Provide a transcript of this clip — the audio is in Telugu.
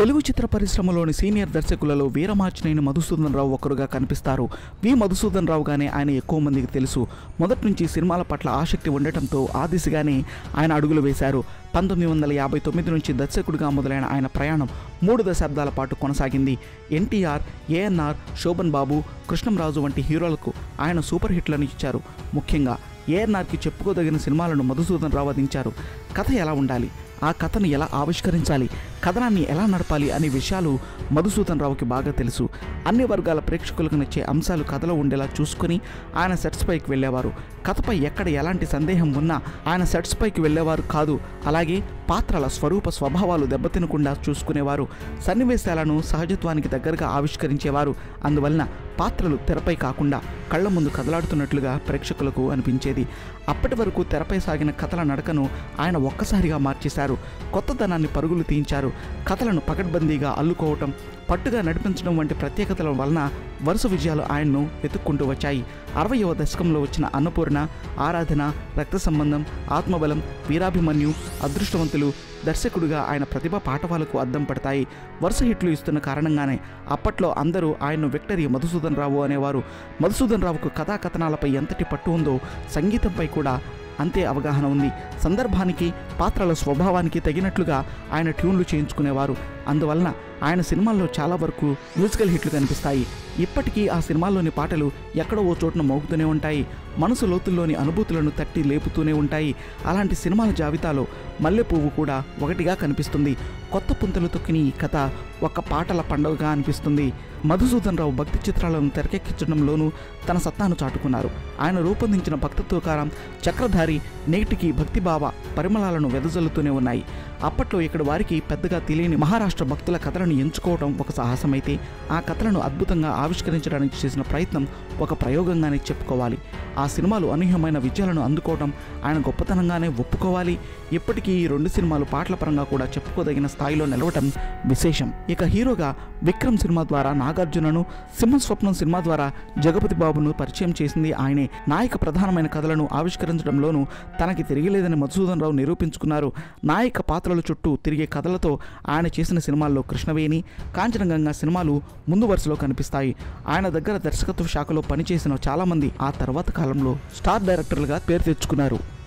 తెలుగు చిత్ర పరిశ్రమలోని సీనియర్ దర్శకులలో వీరమాచినేని మధుసూదన్ రావు ఒకరుగా కనిపిస్తారు. వి. మధుసూదన్ రావు గానే ఆయన ఎక్కువ మందికి తెలుసు. మొదటి నుంచి సినిమాల పట్ల ఆసక్తి ఉండటంతో ఆ దిశగానే ఆయన అడుగులు వేశారు. పంతొమ్మిది వందల యాభై తొమ్మిది నుంచి దర్శకుడిగా మొదలైన ఆయన ప్రయాణం మూడు దశాబ్దాల పాటు కొనసాగింది. ఎన్టీఆర్ ఏఎన్ఆర్ శోభన్ బాబు కృష్ణంరాజు వంటి హీరోలకు ఆయన సూపర్ హిట్లను ఇచ్చారు. ముఖ్యంగా ఏఎన్ఆర్కి చెప్పుకోదగిన సినిమాలను మధుసూదన్ రావు అందించారు. కథ ఎలా ఉండాలి? ఆ కథను ఎలా ఆవిష్కరించాలి? కథనాన్ని ఎలా నడపాలి అనే విషయాలు మధుసూదన్ రావుకి బాగా తెలుసు. అన్ని వర్గాల ప్రేక్షకులకు నచ్చే అంశాలు కథలో ఉండేలా చూసుకుని ఆయన సెట్స్ పైకి వెళ్ళేవారు. కథపై ఎక్కడ ఎలాంటి సందేహం ఉన్నా ఆయన సెట్స్ పైకి వెళ్ళేవారు కాదు. అలాగే పాత్రల స్వరూప స్వభావాలు దెబ్బతినకుండా చూసుకునేవారు. సన్నివేశాలను సహజత్వానికి దగ్గరగా ఆవిష్కరించేవారు. అందువలన పాత్రలు తెరపై కాకుండా కళ్ళ ముందు కదలాడుతున్నట్లుగా ప్రేక్షకులకు అనిపించేది. అప్పటి వరకు తెరపై సాగిన కథల నడకను ఆయన ఒక్కసారిగా మార్చేశారు. కొత్తదనాన్ని పరుగులు తీయించారు. కథలను పకడ్బందీగా అల్లుకోవటం పట్టుగా నడిపించడం వంటి ప్రత్యేకతల వలన వరుస విజయాలు ఆయన్ను వెతుక్కుంటూ వచ్చాయి. అరవయవ దశకంలో వచ్చిన అన్నపూర్ణ ఆరాధన రక్త సంబంధం ఆత్మబలం వీరాభిమన్యు అదృష్టవంతులు దర్శకుడిగా ఆయన ప్రతిభ పాఠవాలకు అద్దం పడతాయి. వరుస హిట్లు ఇస్తున్న కారణంగానే అప్పట్లో అందరూ ఆయన్ను విక్టరీ మధుసూదన్ రావు అనేవారు. మధుసూదన్ రావుకు కథాకథనాలపై ఎంతటి పట్టు ఉందో సంగీతంపై కూడా అంతే అవగాహన ఉంది. సందర్భానికి పాత్రల స్వభావానికి తగినట్లుగా ఆయన ట్యూన్లు చేయించుకునేవారు. అందువలన ఆయన సినిమాల్లో చాలా వరకు మ్యూజికల్ హిట్లు కనిపిస్తాయి. ఇప్పటికీ ఆ సినిమాల్లోని పాటలు ఎక్కడో ఓ చోటున మోగుతూనే ఉంటాయి. మనసు లోతుల్లోని అనుభూతులను తట్టి లేపుతూనే ఉంటాయి. అలాంటి సినిమాల జాబితాలో మల్లెపువ్వు కూడా ఒకటిగా కనిపిస్తుంది. కొత్త పుంతలు తొక్కిన ఈ కథ ఒక పాటల పండుగగా అనిపిస్తుంది. మధుసూదన్ రావు భక్తి చిత్రాలను తెరకెక్కించడంలోనూ తన సత్తాను చాటుకున్నారు. ఆయన రూపొందించిన భక్త తుకారం చక్రధారి నేటికి భక్తిభావ పరిమళాలను వెదజల్లుతూనే ఉన్నాయి. అప్పట్లో ఇక్కడ వారికి పెద్దగా తెలియని మహారాష్ట్ర భక్తుల కథలను ఎంచుకోవడం ఒక సాహసమైతే ఆ కథలను అద్భుతంగా ఆవిష్కరించడానికి చేసిన ప్రయత్నం ఒక ప్రయోగంగానే చెప్పుకోవాలి. ఆ సినిమాలు అనూహ్యమైన విజయాలను అందుకోవడం ఆయన గొప్పతనంగానే ఒప్పుకోవాలి ఇప్పటికీ ఈ రెండు సినిమాలు పాటల పరంగా కూడా చెప్పుకోదగిన స్థాయిలో నిలవటం విశేషం. ఇక హీరోగా విక్రమ్ సినిమా ద్వారా నాగార్జునను సింహస్వప్నం సినిమా ద్వారా జగపతి బాబును పరిచయం చేసింది ఆయనే. నాయక ప్రధానమైన కథలను ఆవిష్కరించడంలోనూ తనకి తిరిగిలేదని మధుసూదన్ రావు నిరూపించుకున్నారు. నాయక పాత్రల చుట్టూ తిరిగే కథలతో ఆయన చేసిన సినిమాల్లో కృష్ణవేణి కాంచనగంగా సినిమాలు ముందు వరుసలో కనిపిస్తాయి. ఆయన దగ్గర దర్శకత్వ శాఖలో పనిచేసిన చాలామంది ఆ తర్వాత కాలంలో స్టార్ డైరెక్టర్లుగా పేరు తెచ్చుకున్నారు.